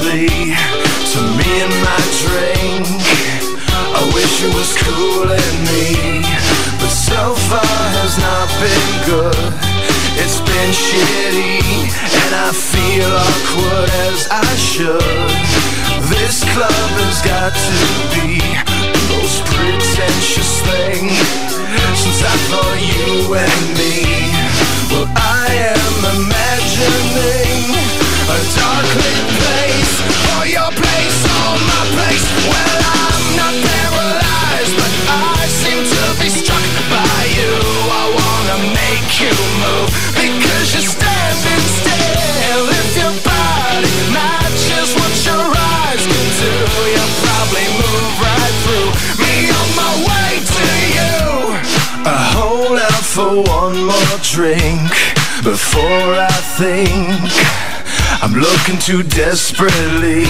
closely to me and my drink I wish it was cool in me. But so far has not been good. It's been shitty And I feel awkward as I should. This club has got to be for one more drink Before I think. I'm looking too desperately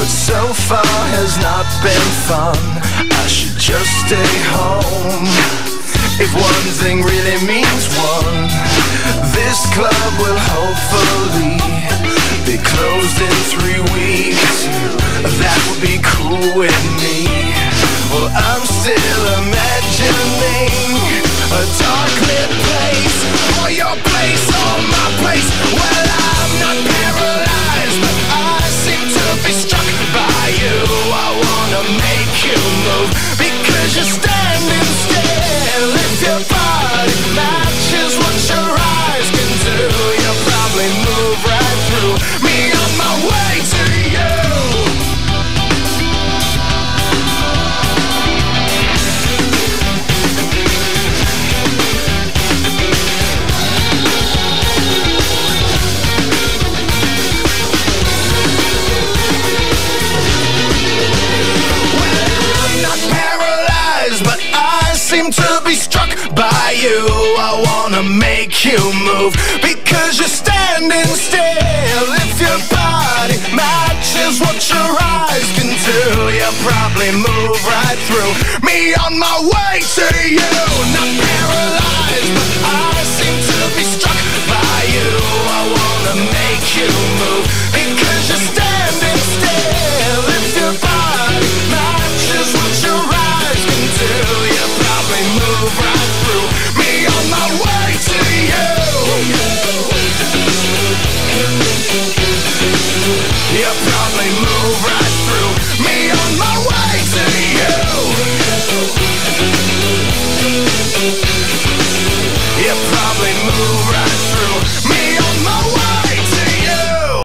But so far has not been fun. I should just stay home. If one thing really means one This club will hopefully Be closed in three weeks. That would be cool with me seem to be struck by you. I wanna make you move because you're standing still. If your body matches what your eyes can do, you'll probably move right through me on my way to you. Not